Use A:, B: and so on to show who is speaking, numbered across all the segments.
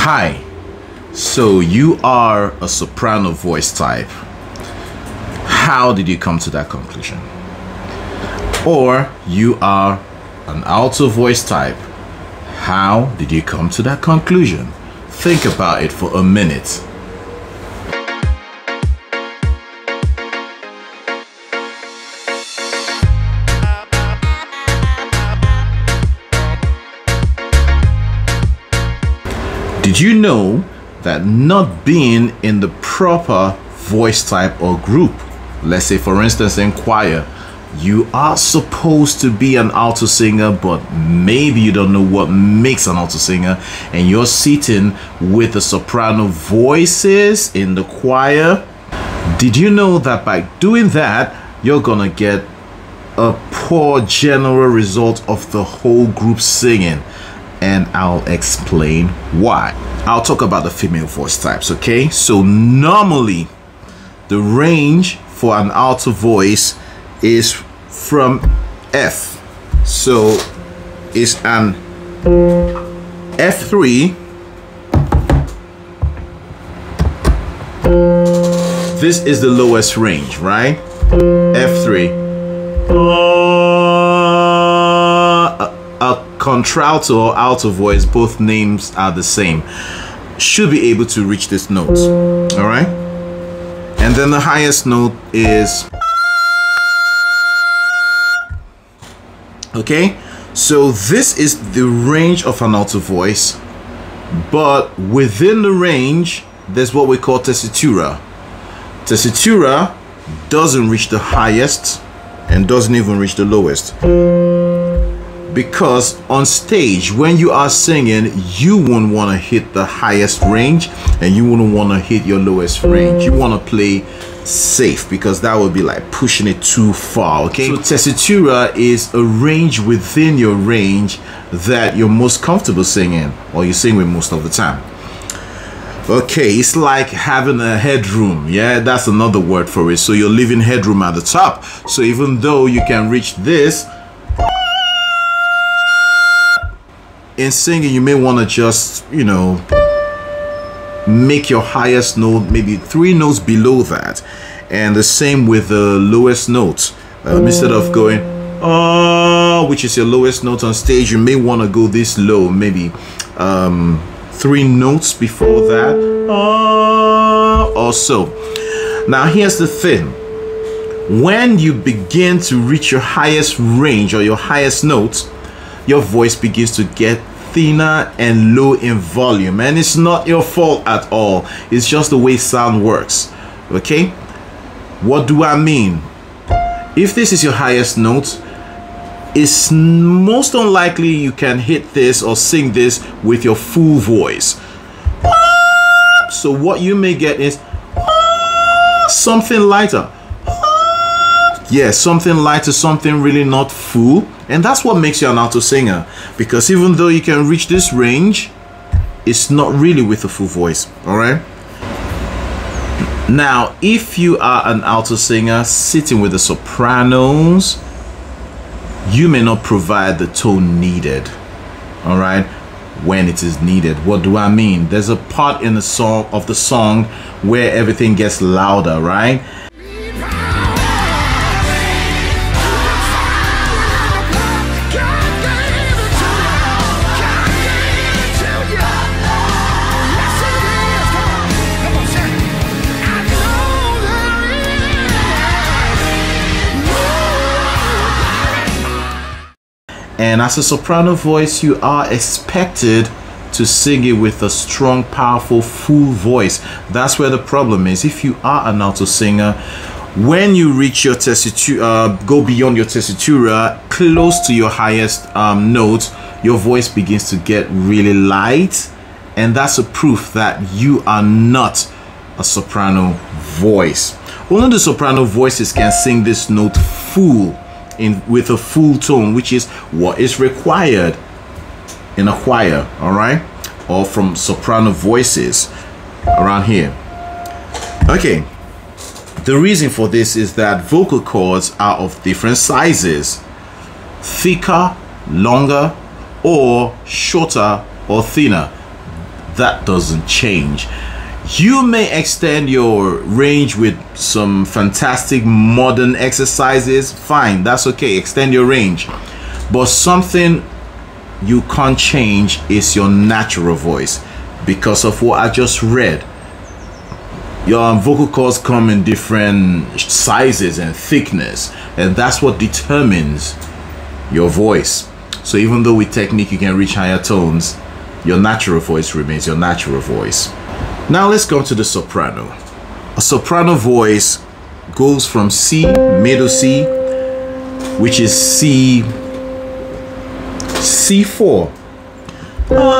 A: Hi. So you are a soprano voice type. How did you come to that conclusion? Or you are an alto voice type. How did you come to that conclusion? Think about it for a minute. Did you know that not being in the proper voice type or group, let's say for instance in choir, you are supposed to be an alto singer, but maybe you don't know what makes an alto singer, and you're sitting with the soprano voices in the choir. Did you know that by doing that, you're gonna get a poor general result of the whole group singing? And I'll explain why. I'll talk about the female voice types, okay? So, normally, the range for an alto voice is from F. So it's an F3. This is the lowest range, right? F3. Contralto or alto voice, both names are the same, should be able to reach this note. All right? And then the highest note is okay so this is the range of an alto voice but within the range there's what we call tessitura tessitura doesn't reach the highest and doesn't even reach the lowest because on stage when you are singing you won't want to hit the highest range and you wouldn't want to hit your lowest range. You want to play safe because that would be like pushing it too far okay? So tessitura is a range within your range that you're most comfortable singing or you sing with most of the time. Okay it's like having a headroom yeah? That's another word for it. So you're leaving headroom at the top. So even though you can reach this in singing you may want to just you know make your highest note maybe three notes below that. And the same with the lowest note um, instead of going oh which is your lowest note on stage you may want to go this low maybe um, three notes before that. Uh, or so now here's the thing. When you begin to reach your highest range or your highest note your voice begins to get thinner and low in volume. And it's not your fault at all. It's just the way sound works. Okay? What do i mean? If this is your highest note it's most unlikely you can hit this or sing this with your full voice. So what you may get is something lighter yeah something lighter something really not full. And that's what makes you an alto singer. Because even though you can reach this range it's not really with a full voice all right now if you are an alto singer sitting with the sopranos you may not provide the tone needed all right when it is needed. What do i mean? There's a part in the song of the song where everything gets louder right And as a soprano voice, you are expected to sing it with a strong, powerful, full voice. That's where the problem is. If you are an alto singer, when you reach your tessitura, uh, go beyond your tessitura, close to your highest um, note, your voice begins to get really light. And that's a proof that you are not a soprano voice. Only the soprano voices can sing this note full in with a full tone which is what is required in a choir all right? Or from soprano voices around here. Okay. The reason for this is that vocal cords are of different sizes. Thicker longer or shorter or thinner. That doesn't change. You may extend your range with some fantastic modern exercises. Fine, that's okay. Extend your range. But something you can't change is your natural voice because of what I just read. Your vocal cords come in different sizes and thickness, and that's what determines your voice. So even though with technique you can reach higher tones, your natural voice remains your natural voice. Now let's go to the soprano. A soprano voice goes from C, middle C, which is C, C4. Uh,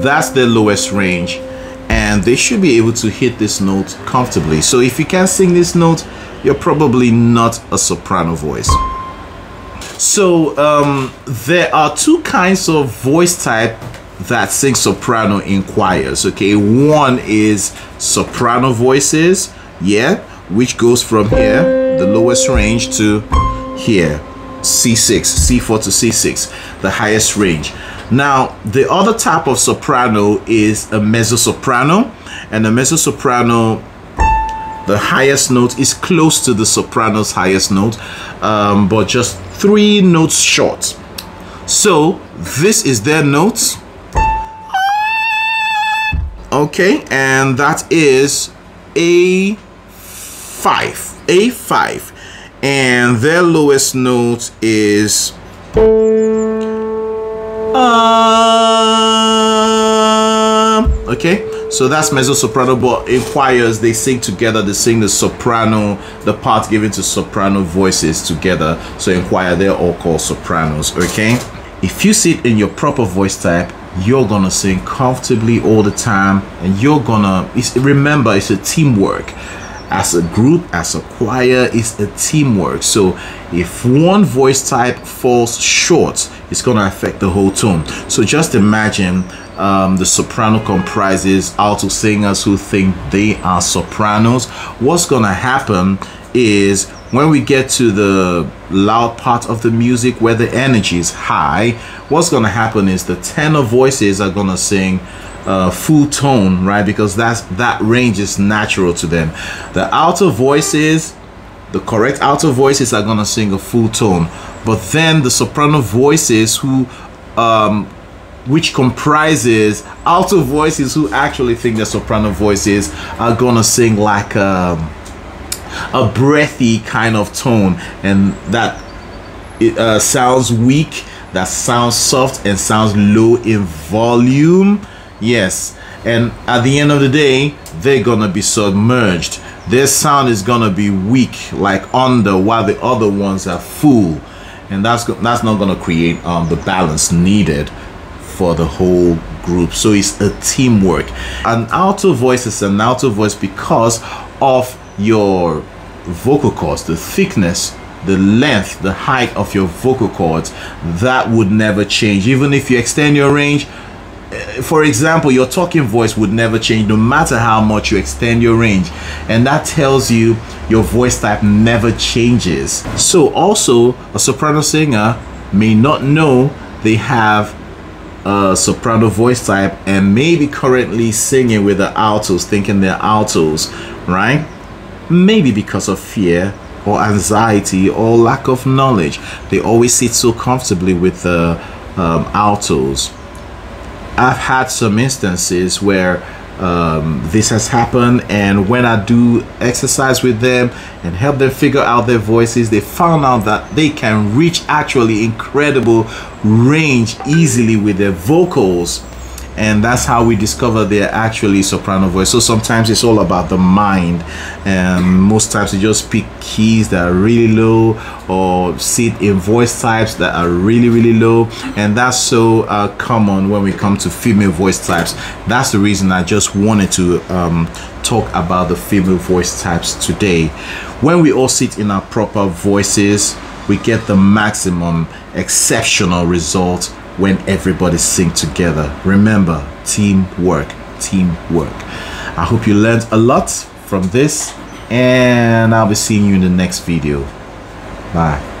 A: that's the lowest range and they should be able to hit this note comfortably. So if you can't sing this note, you're probably not a soprano voice. So um, there are two kinds of voice type that sing soprano in choirs. Okay, one is soprano voices, yeah, which goes from here, the lowest range, to here, C6, C4 to C6, the highest range. Now, the other type of soprano is a mezzo soprano, and a mezzo soprano the highest note is close to the soprano's highest note um, but just three notes short so this is their notes okay and that is a5 a5 and their lowest note is um, okay so that's mezzo soprano but in choirs they sing together they sing the soprano the part given to soprano voices together. So in choir they're all called sopranos okay? If you sit in your proper voice type you're gonna sing comfortably all the time and you're gonna remember it's a teamwork. As a group as a choir it's a teamwork. So if one voice type falls short it's gonna affect the whole tone so just imagine um, the soprano comprises alto singers who think they are sopranos. What's gonna happen is when we get to the loud part of the music where the energy is high, what's gonna happen is the tenor voices are gonna sing uh, full tone, right? Because that's that range is natural to them. The alto voices, the correct alto voices are gonna sing a full tone, but then the soprano voices who um, which comprises alto voices who actually think they're soprano voices are gonna sing like um, a breathy kind of tone and that it uh, sounds weak that sounds soft and sounds low in volume yes and at the end of the day they're gonna be submerged their sound is gonna be weak like under while the other ones are full and that's that's not gonna create um, the balance needed for the whole group. So it's a teamwork. An alto voice is an alto voice because of your vocal cords, the thickness, the length, the height of your vocal cords. That would never change. Even if you extend your range, eh, for example, your talking voice would never change no matter how much you extend your range. And that tells you your voice type never changes. So also, a soprano singer may not know they have a soprano voice type and maybe currently singing with the altos, thinking they're altos, right? Maybe because of fear or anxiety or lack of knowledge. They always sit so comfortably with the um, altos. I've had some instances where um, this has happened and when I do exercise with them and help them figure out their voices they found out that they can reach actually incredible range easily with their vocals and that's how we discover they're actually soprano voice. So sometimes it's all about the mind. And most times you just pick keys that are really low or sit in voice types that are really really low. And that's so uh, common when we come to female voice types. That's the reason I just wanted to um, talk about the female voice types today. When we all sit in our proper voices we get the maximum exceptional result when everybody sing together. Remember, teamwork, teamwork. I hope you learned a lot from this and I'll be seeing you in the next video. Bye.